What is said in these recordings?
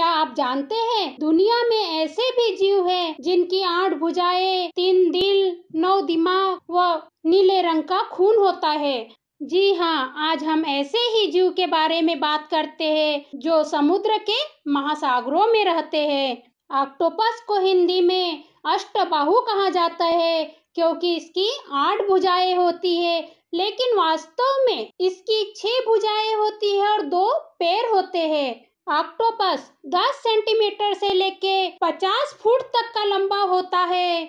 क्या आप जानते हैं? दुनिया में ऐसे भी जीव हैं जिनकी आठ भुजाएँ, तीन दिल नौ दिमाग व नीले रंग का खून होता है। जी हाँ आज हम ऐसे ही जीव के बारे में बात करते हैं जो समुद्र के महासागरों में रहते हैं। ऑक्टोपस को हिंदी में अष्टबाहु कहा जाता है क्योंकि इसकी आठ भुजाएँ होती है लेकिन वास्तव में इसकी छह भुजाएँ होती है और दो पैर होते हैं। ऑक्टोपस 10 सेंटीमीटर से लेके 50 फुट तक का लंबा होता है।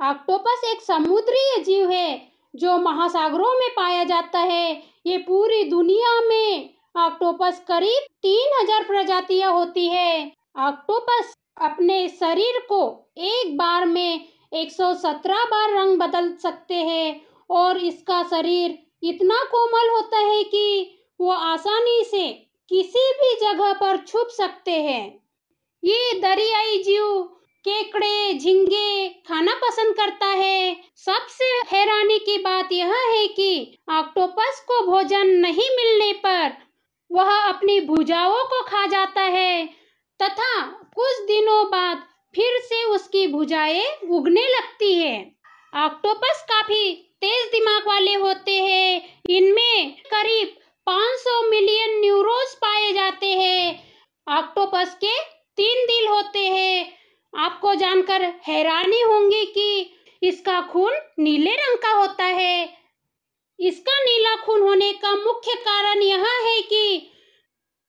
ऑक्टोपस एक समुद्री जीव है, जो महासागरों में पाया जाता है। ये पूरी दुनिया में ऑक्टोपस करीब तीन हज़ार प्रजातियाँ होती है। ऑक्टोपस अपने शरीर को एक बार में 117 बार रंग बदल सकते हैं, और इसका शरीर इतना कोमल होता है कि वो आसानी से किसी भी जगह पर छुप सकते हैं। ये दरियाई जीव केकड़े, झिंगे खाना पसंद करता है। सबसे हैरानी की बात यह है कि ऑक्टोपस को भोजन नहीं मिलने पर वह अपनी भुजाओं को खा जाता है तथा कुछ दिनों बाद फिर से उसकी भुजाएँ उगने लगती है। ऑक्टोपस काफ़ी तेज दिमाग वाले होते हैं। इनमें करीब 500 मिलियन न्यूरोस पाए जाते हैं ऑक्टोपस के तीन दिल होते हैं आपको जानकर हैरानी होंगी कि इसका खून नीले रंग का होता है। इसका नीला खून होने का मुख्य कारण यह है कि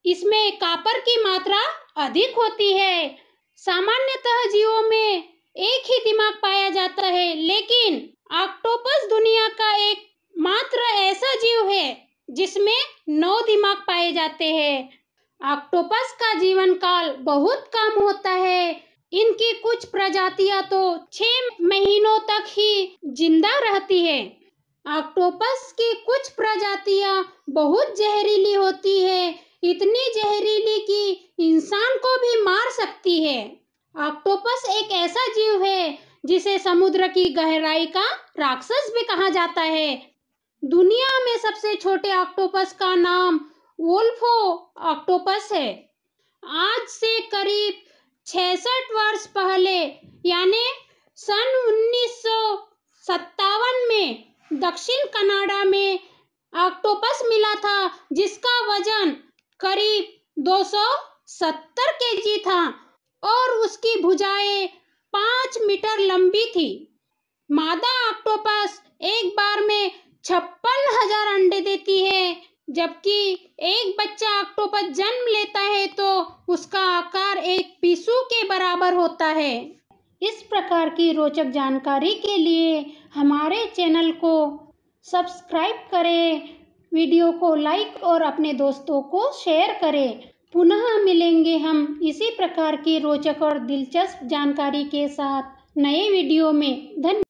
इसमें कापर की मात्रा अधिक होती है। सामान्यतः जीवों में एक ही दिमाग पाया जाता है, लेकिन ऑक्टोपस दुनिया का एक मात्र ऐसा जीव है जिसमें नौ दिमाग पाए जाते हैं। ऑक्टोपस का जीवन काल बहुत कम होता है। इनकी कुछ प्रजातियाँ तो छह महीनों तक ही ज़िंदा रहती है। ऑक्टोपस की कुछ प्रजातियाँ बहुत जहरीली होती है। इतनी जहरीली कि इंसान को भी मार सकती है। ऑक्टोपस एक ऐसा जीव है जिसे समुद्र की गहराई का राक्षस भी कहा जाता है। दुनिया में सबसे छोटे ऑक्टोपस का नाम वोल्फो ऑक्टोपस है। आज से करीब छसठ वर्ष पहले, यानी सन उन्नीस सौ सत्तावन में दक्षिण कनाडा में ऑक्टोपस मिला था, जिसका वज़न करीब 270 केजी था और उसकी भुजाएँ पाँच मीटर लंबी थी। मादा ऑक्टोपस एक बार में छप्पन हज़ार अंडे देती है। जबकि एक बच्चा ऑक्टोपस जन्म लेता है तो उसका आकार एक पिसू के बराबर होता है। इस प्रकार की रोचक जानकारी के लिए हमारे चैनल को सब्सक्राइब करें, वीडियो को लाइक और अपने दोस्तों को शेयर करें। पुनः मिलेंगे हम इसी प्रकार की रोचक और दिलचस्प जानकारी के साथ नए वीडियो में। धन्यवाद